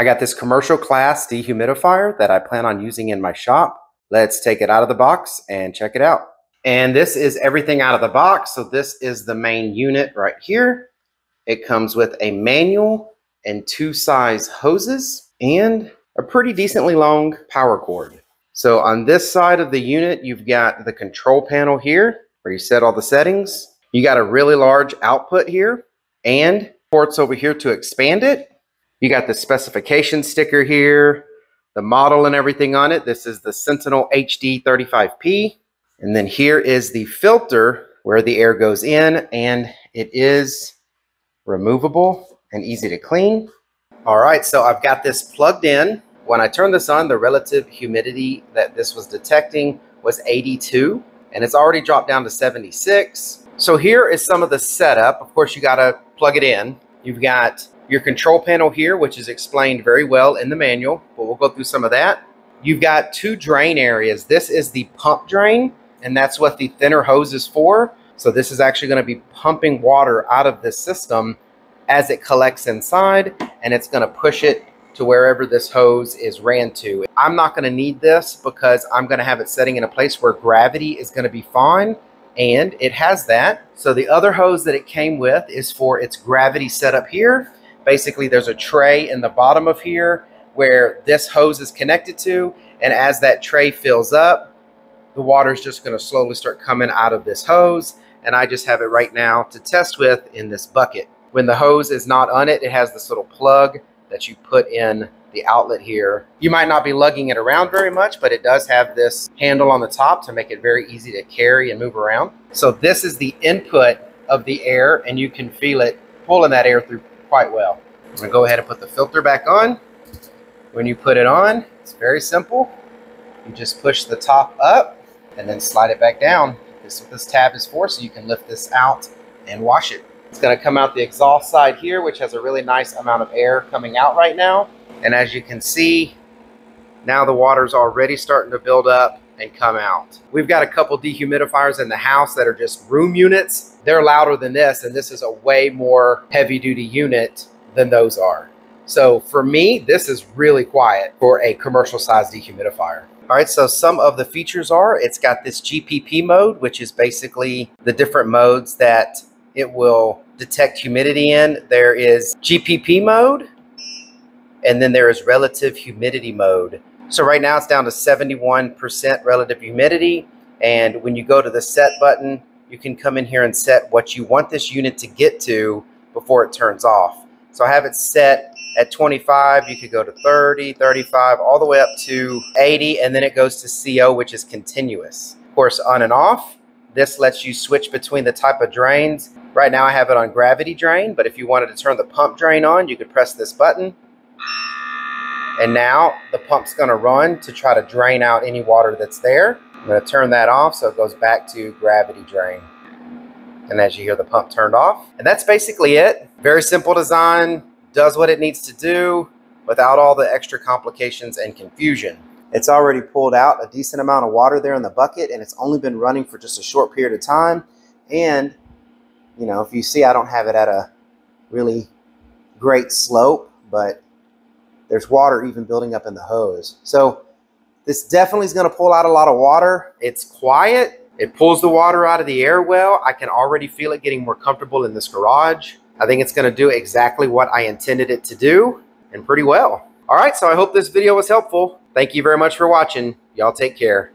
I got this commercial class dehumidifier that I plan on using in my shop. Let's take it out of the box and check it out. And this is everything out of the box. So this is the main unit right here. It comes with a manual and two size hoses and a pretty decently long power cord. So on this side of the unit, you've got the control panel here where you set all the settings. You got a really large output here and ports over here to expand it. You got the specification sticker here, the model and everything on it. This is the Sentinel HD 35P. And then here is the filter where the air goes in and it is removable and easy to clean. All right, so I've got this plugged in. When I turned this on, the relative humidity that this was detecting was 82 and it's already dropped down to 76. So here is some of the setup. Of course, you got to plug it in. You've got your control panel here, which is explained very well in the manual, but we'll go through some of that. You've got two drain areas. This is the pump drain, and that's what the thinner hose is for. So this is actually going to be pumping water out of this system as it collects inside and it's going to push it to wherever this hose is ran to. I'm not going to need this because I'm going to have it setting in a place where gravity is going to be fine and it has that. So the other hose that it came with is for its gravity setup here. Basically, there's a tray in the bottom of here where this hose is connected to and as that tray fills up, the water is just going to slowly start coming out of this hose and I just have it right now to test with in this bucket. When the hose is not on it, it has this little plug that you put in the outlet here. You might not be lugging it around very much, but it does have this handle on the top to make it very easy to carry and move around. So this is the input of the air and you can feel it pulling that air through quite well. I'm gonna go ahead and put the filter back on. When you put it on, it's very simple. You just push the top up and then slide it back down. This is what this tab is for, so you can lift this out and wash it. It's going to come out the exhaust side here, which has a really nice amount of air coming out right now. And as you can see, now the water's already starting to build up and come out. We've got a couple dehumidifiers in the house that are just room units. They're louder than this, and this is a way more heavy duty unit than those are. So for me, this is really quiet for a commercial size dehumidifier. All right, so some of the features are, it's got this GPP mode, which is basically the different modes that it will detect humidity in. There is GPP mode, and then there is relative humidity mode. So right now it's down to 71% relative humidity. And when you go to the set button, you can come in here and set what you want this unit to get to before it turns off. So I have it set at 25. You could go to 30, 35, all the way up to 80. And then it goes to CO, which is continuous. Of course, on and off. This lets you switch between the type of drains. Right now I have it on gravity drain, but if you wanted to turn the pump drain on, you could press this button. And now the pump's gonna run to try to drain out any water that's there. I'm gonna turn that off so it goes back to gravity drain. And as you hear the pump turned off. And that's basically it. Very simple design, does what it needs to do without all the extra complications and confusion. It's already pulled out a decent amount of water there in the bucket and it's only been running for just a short period of time. And, you know, if you see, I don't have it at a really great slope, but there's water even building up in the hose. So this definitely is going to pull out a lot of water. It's quiet. It pulls the water out of the air well. I can already feel it getting more comfortable in this garage. I think it's going to do exactly what I intended it to do and pretty well. All right, so I hope this video was helpful. Thank you very much for watching. Y'all take care.